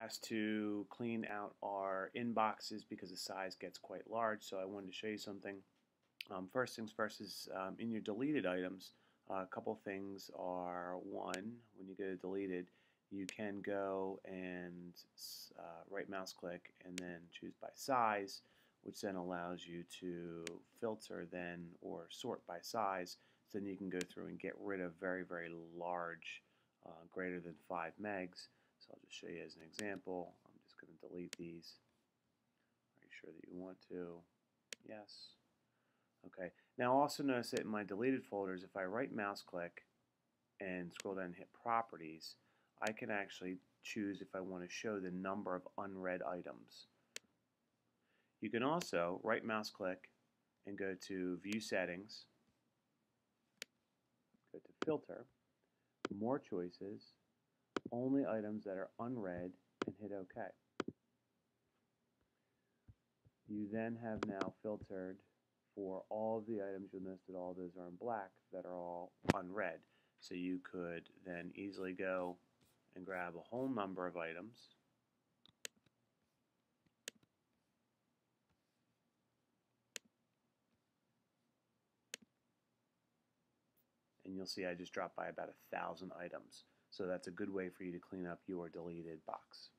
has to clean out our inboxes because the size gets quite large. So I wanted to show you something. Um, first things first is um, in your deleted items, uh, a couple things are one, when you go to deleted, you can go and uh, right mouse click and then choose by size, which then allows you to filter then or sort by size. So then you can go through and get rid of very, very large, uh, greater than 5 megs. So I'll just show you as an example. I'm just going to delete these. Are you sure that you want to? Yes. Okay. Now also notice that in my deleted folders, if I right mouse click and scroll down and hit properties, I can actually choose if I want to show the number of unread items. You can also right mouse click and go to view settings, go to filter, more choices, only items that are unread, and hit OK. You then have now filtered for all of the items notice that all those are in black that are all unread. So you could then easily go and grab a whole number of items and you'll see I just dropped by about a thousand items. So that's a good way for you to clean up your deleted box.